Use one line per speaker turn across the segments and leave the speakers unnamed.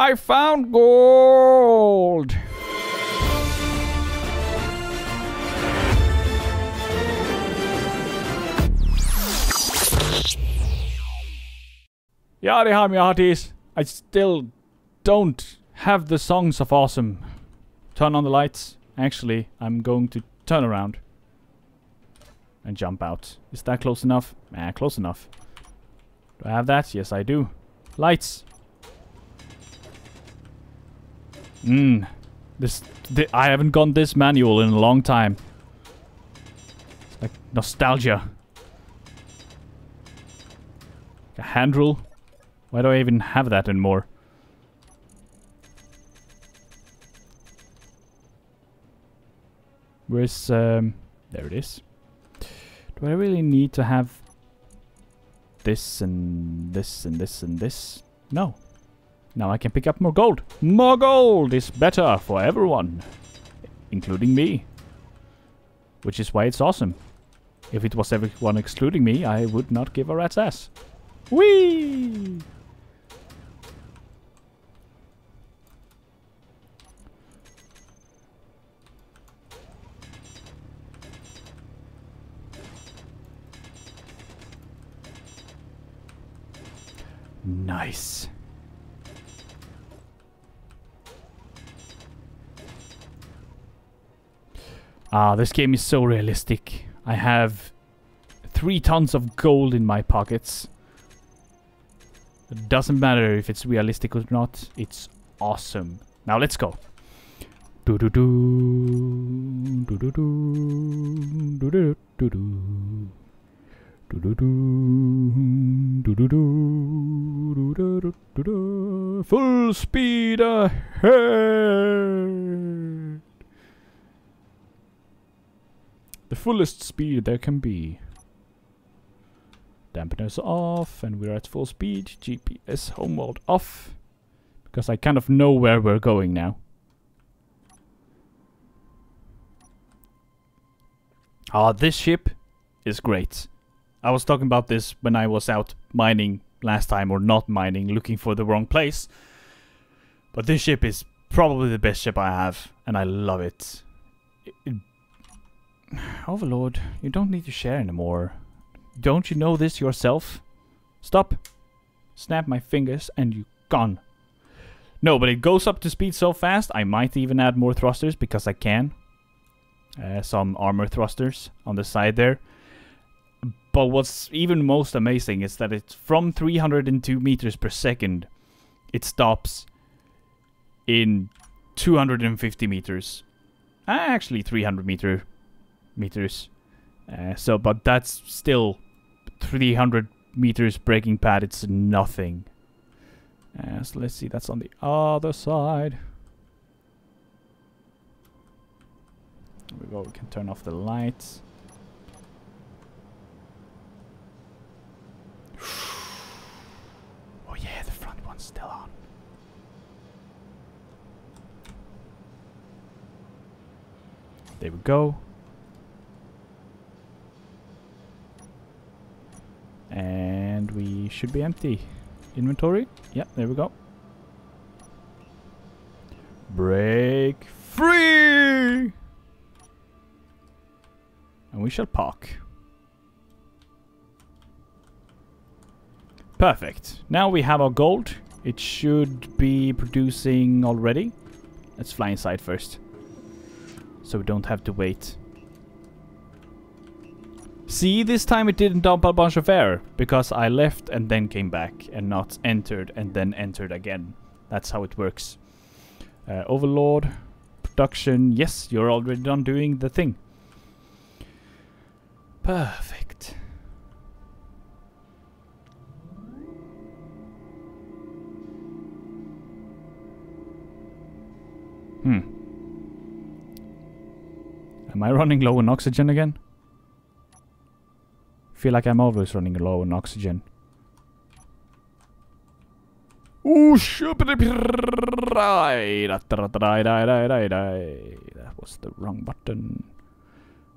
I found gold! Mig hearties. I still don't have the songs of awesome. Turn on the lights. Actually, I'm going to turn around. And jump out. Is that close enough? Ah, close enough. Do I have that? Yes, I do. Lights. Mmm. This, thi- I haven't gone this manual in a long time. It's like nostalgia. A hand drill. Why do I even have that anymore? Where's um? There it is. Do I really need to have this and this and this and this? No. Now I can pick up more gold. More gold is better for everyone, including me. Which is why it's awesome. If it was everyone excluding me, I would not give a rat's ass. Whee! Nice. Ah, this game is so realistic. I have three tons of gold in my pockets. It doesn't matter if it's realistic or not. It's awesome. Now let's go. Do do do do do do do do do do. Do-do-do, do-do-do, do-do-do-do-do. Full speed ahead! The fullest speed there can be. Dampeners off, and we're at full speed. GPS home mode off. Because I kind of know where we're going now. Ah, this ship is great. I was talking about this when I was out mining last time, or not mining, looking for the wrong place. But this ship is probably the best ship I have, and I love. It- it- Overlord, you don't need to share anymore. Don't you know this yourself? Stop. Snap my fingers and you gone. No, but it goes up to speed so fast, I might even add more thrusters because I can. Uh, some armor thrusters on the side there. But what's even most amazing is that it's from 302 meters per second, it stops in 250 meters. Ah, Actually, 300 meter meters. Uh, so, but that's still 300 meters braking pad. It's nothing. Uh, so let's see. That's on the other side. There we go. We can turn off the lights. Oh yeah, the front one's still on. There we go. And we should be empty. Inventory? Yeah, there we go. Break free! And we shall park. Perfect. Now we have our gold. It should be producing already. Let's fly inside first. So we don't have to wait. See, this time it didn't dump a bunch of air. Because I left and then came back. And not entered and then entered again. That's how it works. Uh, Overlord. Production. Yes, you're already done doing the thing. Perfect. Hmm. Am I running low on oxygen again? Feel like I'm always running low on oxygen. Ooh, That was the wrong button.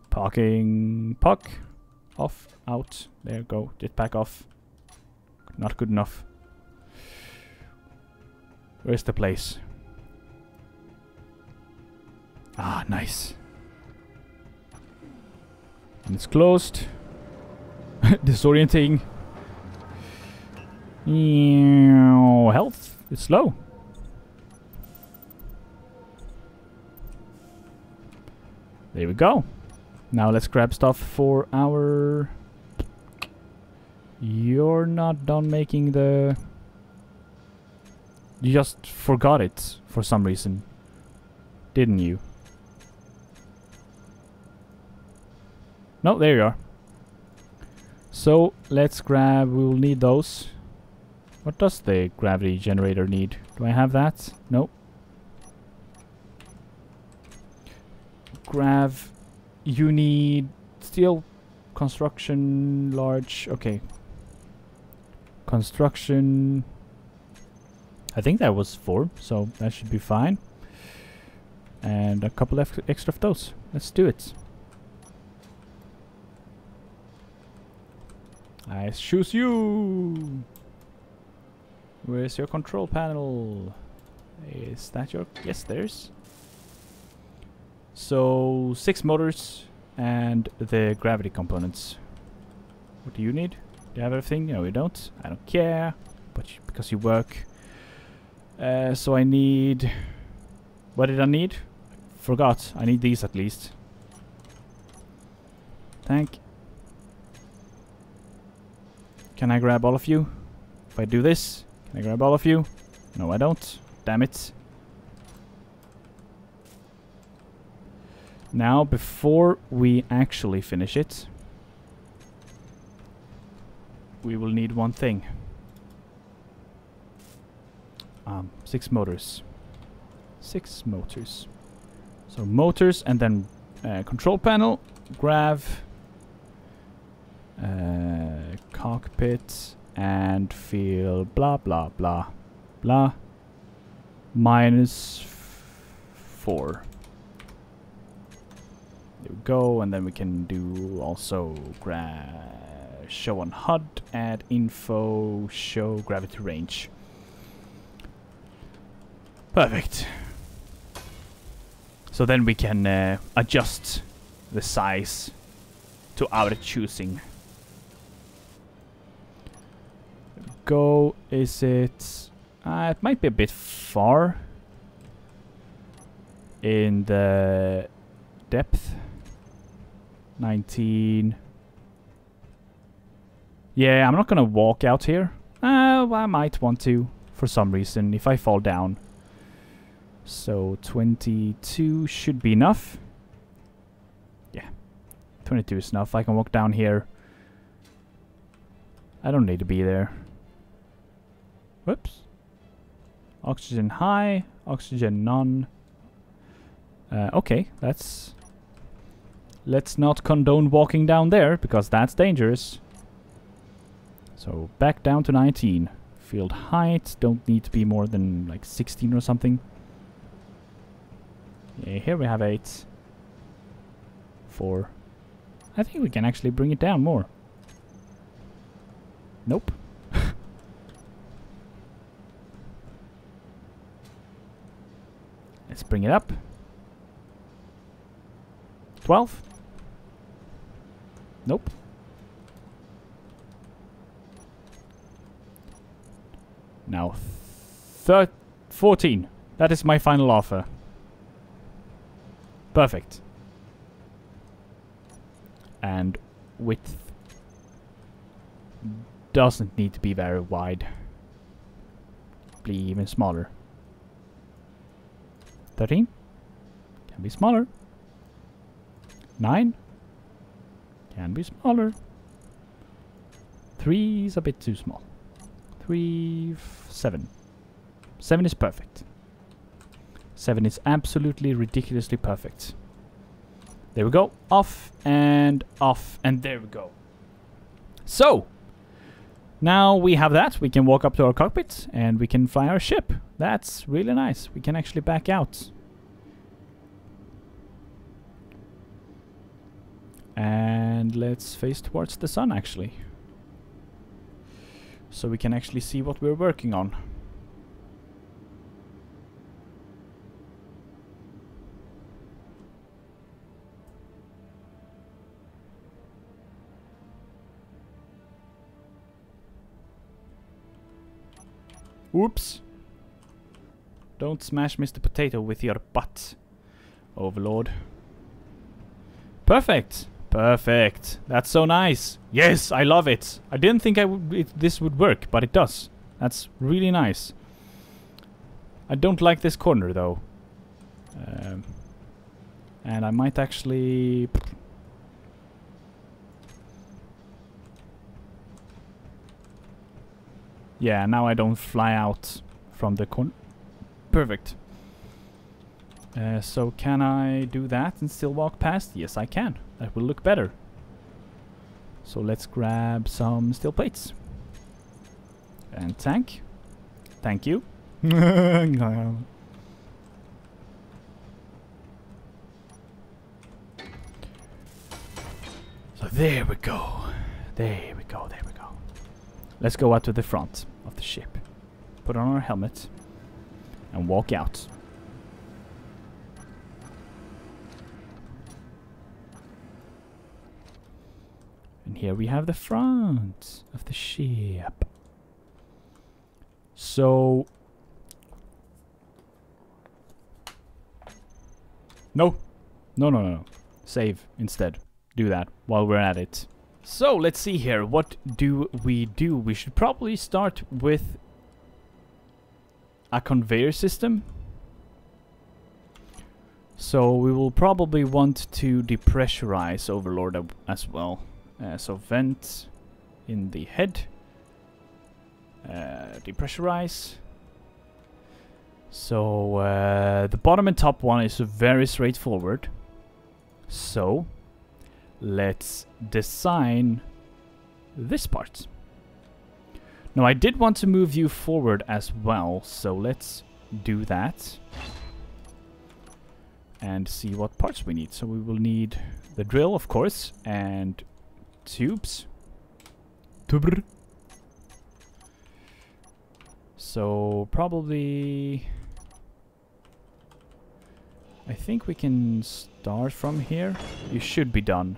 Parking. Park. Off. Out. There you go. Jetpack off. Not good enough. Where's the place? Ah, nice. And it's closed. Disorienting. Health is low. There we go. Now let's grab stuff for our... You're not done making the... You just forgot it for some reason. Didn't you? No, there you are. So, let's grab... We will need those. What does the gravity generator need? Do I have that? No. Grav... You need steel construction large... Okay. Construction... I think that was four, so that should be fine. And a couple extra of those. Let's do it. I choose you! Where's your control panel? Is that your... Yes, there's. So, six motors and the gravity components. What do you need? Do you have everything? No, you don't. I don't care. But because you work. Uh, so I need... What did I need? Forgot. I need these at least. Tank. Can I grab all of you? If I do this, can I grab all of you? No, I don't. Damn it. Now, before we actually finish it, we will need one thing. Um, six motors. Six motors. So motors and then uh, control panel, grav, uh, cockpit, and feel blah blah blah blah minus four. There we go, and then we can do also show on HUD, add info, show gravity range. Perfect. So then we can uh, adjust the size to our choosing. Go, is it... Uh, it might be a bit far in the depth. 19. Yeah, I'm not gonna walk out here. Uh, I might want to, for some reason, if I fall down. So 22 should be enough. Yeah, 22 is enough. I can walk down here. I don't need to be there. Whoops. Oxygen high, oxygen none. Uh, okay, that's Let's not condone walking down there, because that's dangerous. So back down to 19. Field height, don't need to be more than like 16 or something. Yeah, here we have 8. 4. I think we can actually bring it down more. Nope. Let's bring it up. 12. Nope. Now, thir 14. That is my final offer. Perfect. And width doesn't need to be very wide. Be even smaller. 13? Can be smaller. 9? Can be smaller. Three is a bit too small. Three, seven. Seven is perfect. Seven is absolutely ridiculously perfect. There we go. Off and off and there we go. So, now we have that. We can walk up to our cockpit and we can fly our ship. That's really nice. We can actually back out. And let's face towards the sun actually. So we can actually see what we're working on. Oops. Don't smash Mr. Potato with your butt, Overlord. Perfect. Perfect. That's so nice. Yes, I love it. I didn't think I would it, this would work, but it does. That's really nice. I don't like this corner though. Um, and I might actually... Yeah, now I don't fly out from the corner. Perfect. Uh, so can I do that and still walk past? Yes, I can. That will look better. So let's grab some steel plates. And tank. Thank you. so there we go. There we go, there we go. Let's go out to the front of the ship. Put on our helmet. And walk out. And here we have the front of the ship. So... No. No, no, no, no. Save instead. Do that while we're at it. So, let's see here. What do we do? We should probably start with a conveyor system. So we will probably want to depressurize Overlord as well. Uh, so vent in the head. Uh, depressurize. So uh, the bottom and top one is very straightforward. So let's design this part. Now I did want to move you forward as well, so let's do that. And see what parts we need. So we will need the drill, of course, and tubes. Tubr. So probably... I think we can start from here. You should be done.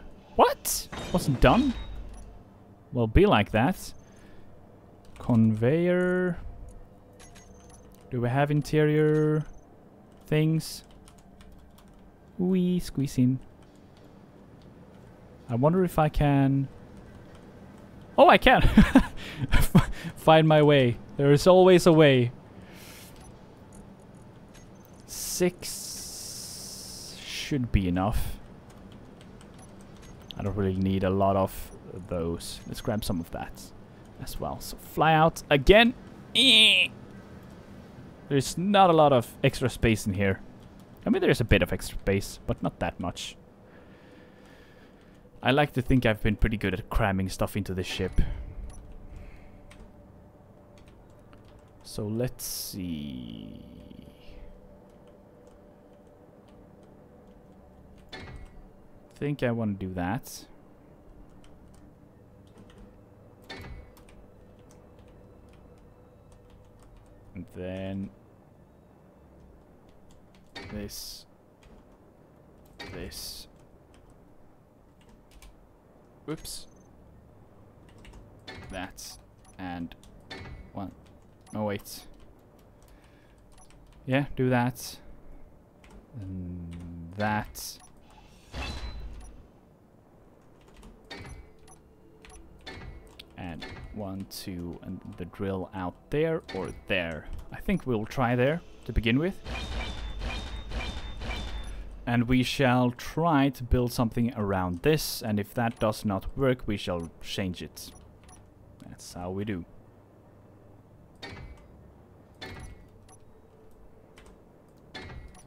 Wasn't done? Well, be like that. Conveyor. Do we have interior things? We squeeze in. I wonder if I can... Oh, I can! Find my way. There is always a way. Six should be enough. I don't really need a lot of those. Let's grab some of that as well. So fly out again. Eh. There's not a lot of extra space in here. I mean, there's a bit of extra space, but not that much. I like to think I've been pretty good at cramming stuff into this ship. So let's see... think I want to do that. And then this, this, whoops, that, and one. Oh wait. Yeah, do that. And that. One, two, and the drill out there or there. I think we'll try there to begin with. And we shall try to build something around this, and if that does not work, we shall change it. That's how we do.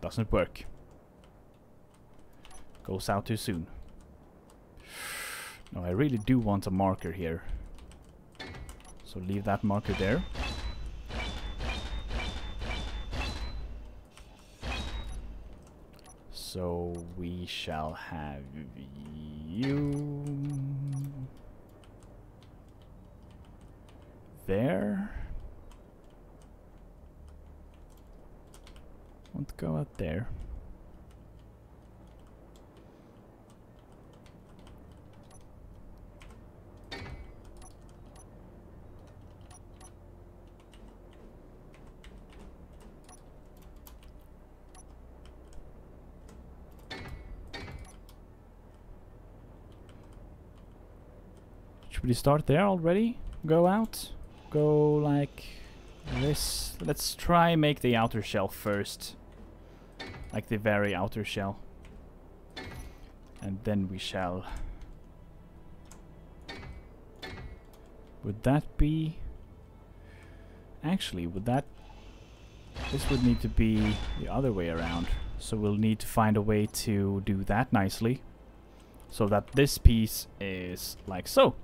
Doesn't work. Goes out too soon. No, I really do want a marker here. So leave that marker there. So we shall have you there. Want to go out there. Start there already? Go out? Go like this? Let's try make the outer shell first. Like the very outer shell. And then we shall... Would that be... Actually, would that... This would need to be the other way around. So we'll need to find a way to do that nicely. So that this piece is like so.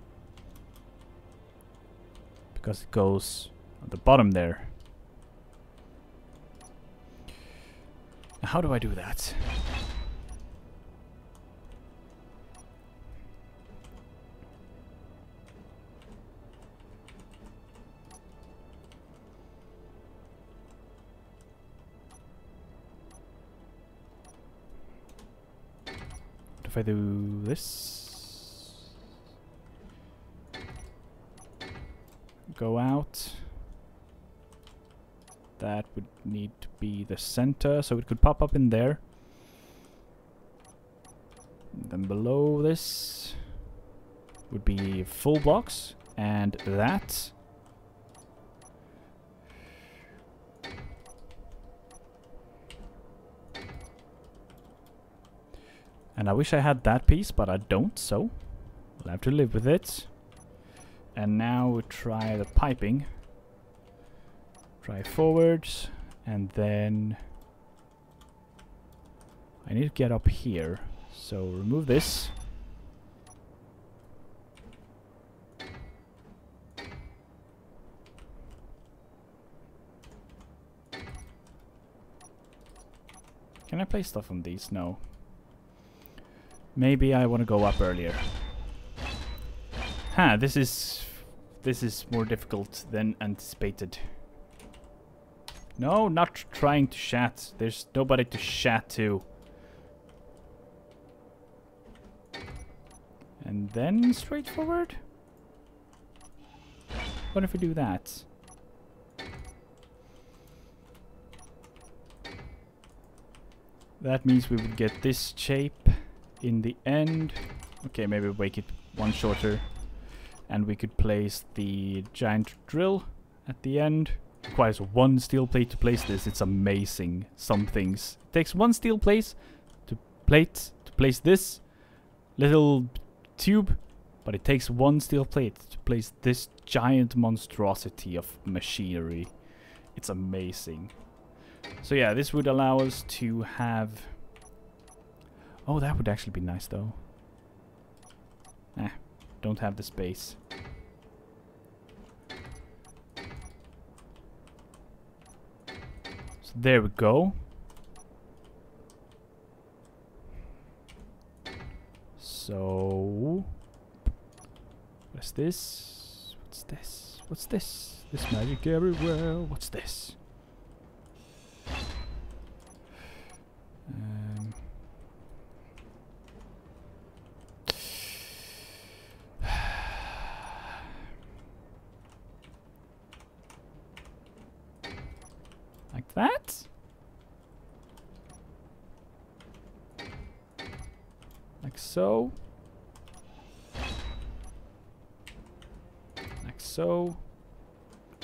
Because it goes at the bottom there. How do I do that? if I do this? Go out. That would need to be the center, so it could pop up in there. And then below this would be full blocks, and that And I wish I had that piece, but I don't, so we'll have to live with it. And now we try the piping. Try forwards, and then I need to get up here. So remove this. Can I place stuff on these? No. Maybe I want to go up earlier. Huh, this is... This is more difficult than anticipated. No, not trying to chat. There's nobody to chat to. And then straightforward? What if we do that? That means we would get this shape in the end. Okay, maybe make it one shorter. And we could place the giant drill at the end. Requires one steel plate to place this. It's amazing. Some things. It takes one steel plate to plate to place this little tube. But it takes one steel plate to place this giant monstrosity of machinery. It's amazing. So yeah, this would allow us to have Oh, that would actually be nice though. Eh, don't have the space. So there we go. So... What's this? What's this? What's this? This magic everywhere. What's this? Uh, that? Like so. Like so.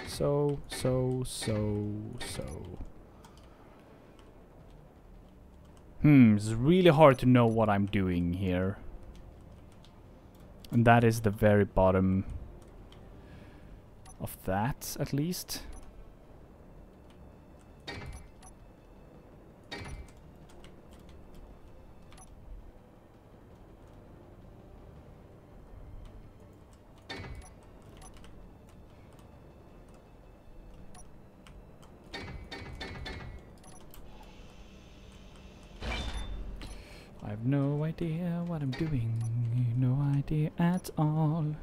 So, so, so, so. Hmm, it's really hard to know what I'm doing here. And that is the very bottom of that, at least. idea what I'm doing, no idea at all.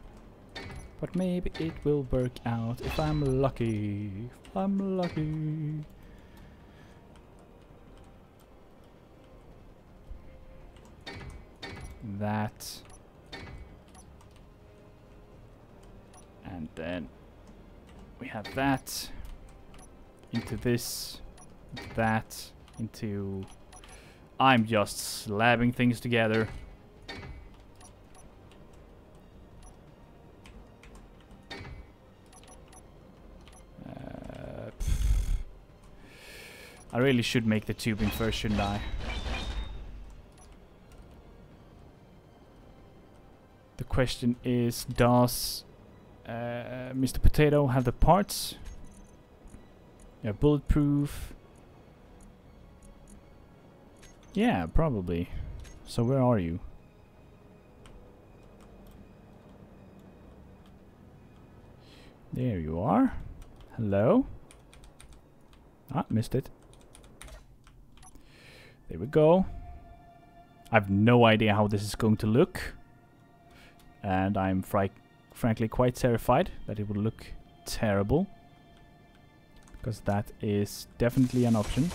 But maybe it will work out if I'm lucky, if I'm lucky. That. And then we have that into this, that, into I'm just slabbing things together. I really should make the tubing first, shouldn't I? The question is, does uh, Mr. Potato have the parts? Yeah, bulletproof. Yeah, probably. So where are you? There you are. Hello? Ah, missed it. There we go. I have no idea how this is going to look. And I'm frankly quite terrified that it will look terrible. Because that is definitely an option.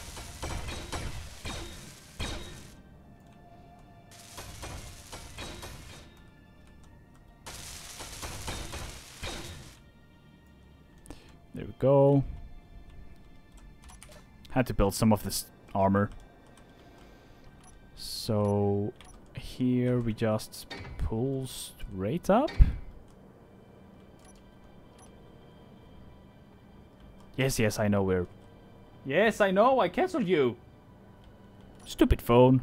There we go. Had to build some of this armor. So here we just pull straight up. Yes, yes, I know where. Yes, I know, I cancelled you. Stupid phone.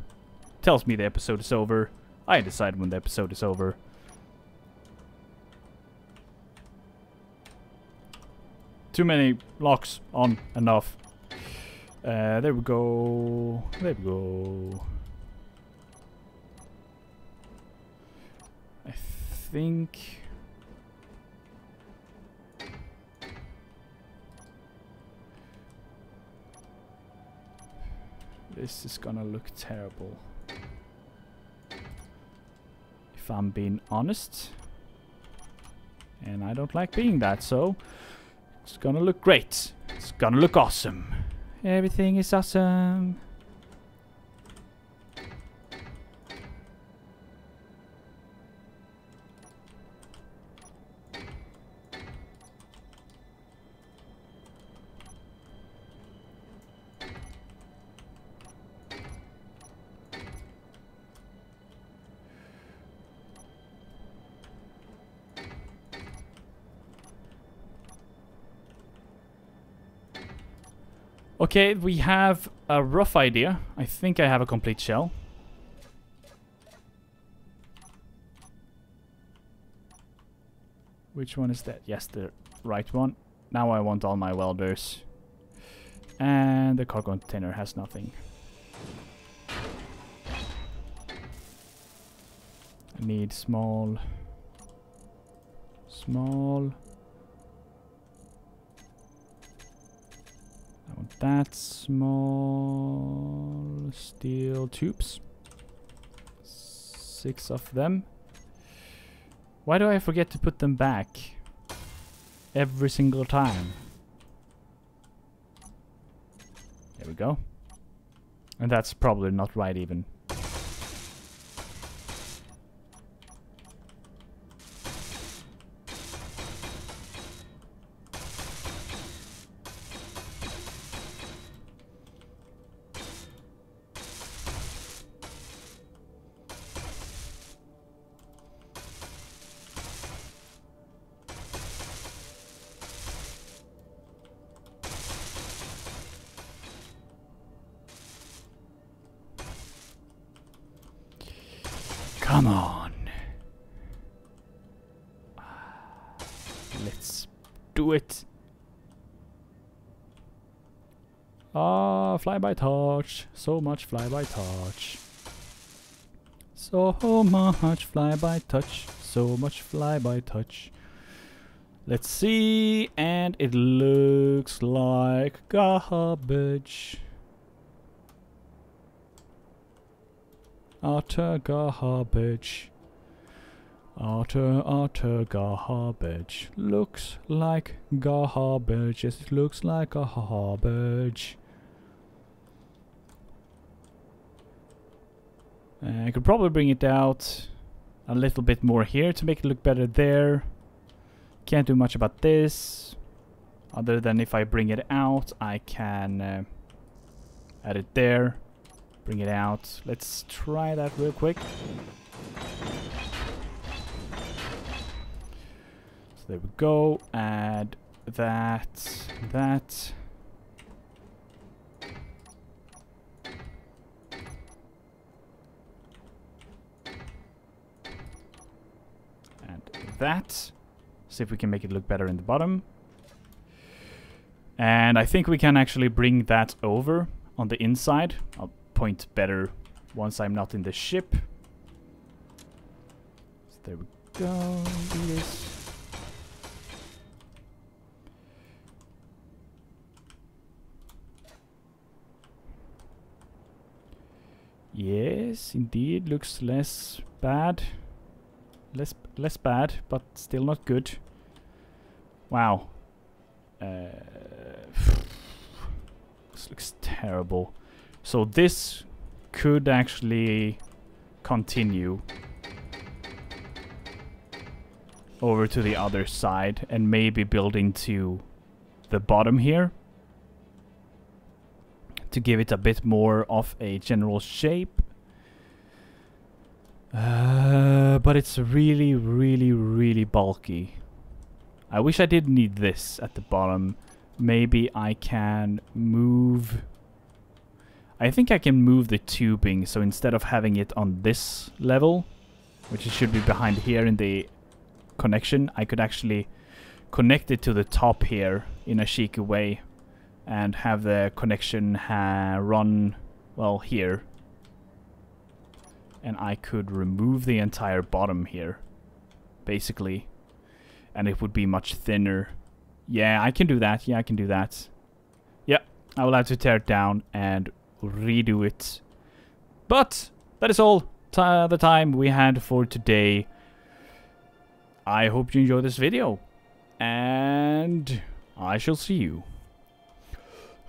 Tells me the episode is over. I decide when the episode is over. Too many locks on and off. Uh, there we go. There we go. I think... This is gonna look terrible. If I'm being honest. And I don't like being that, so... It's gonna look great. It's gonna look awesome. Everything is awesome. Okay, we have a rough idea. I think I have a complete shell. Which one is that? Yes, the right one. Now I want all my welders. And the cargo container has nothing. I need small... Small... I want that small steel tubes. Six of them. Why do I forget to put them back? Every single time. There we go. And that's probably not right even. Come on. Let's do it. Ah, fly by touch. So much fly by touch. So much fly by touch. So much fly by touch. Let's see, and it looks like garbage. Utter garbage. Utter, utter garbage. Looks like garbage. Yes, it looks like a garbage. Uh, I could probably bring it out a little bit more here to make it look better there. Can't do much about this. Other than if I bring it out, I can uh, add it there. Bring it out. Let's try that real quick. So there we go. Add that, that. And that. See if we can make it look better in the bottom. And I think we can actually bring that over on the inside. I'll point better once I'm not in the ship. So there we go. Do this. Yes, indeed, looks less bad. Less less bad, but still not good. Wow. Uh, this looks terrible. So this could actually continue over to the other side and maybe build into the bottom here to give it a bit more of a general shape. Uh, but it's really, really, really bulky. I wish I didn't need this at the bottom. Maybe I can move... I think I can move the tubing, so instead of having it on this level, which it should be behind here in the connection, I could actually connect it to the top here in a chic way and have the connection uh, run, well, here. And I could remove the entire bottom here, basically. And it would be much thinner. Yeah, I can do that. Yeah, I can do that. Yeah, I will have to tear it down and redo it. But that is all the time we had for today. I hope you enjoyed this video. And I shall see you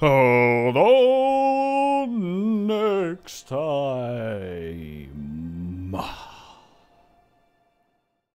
Hold on next time.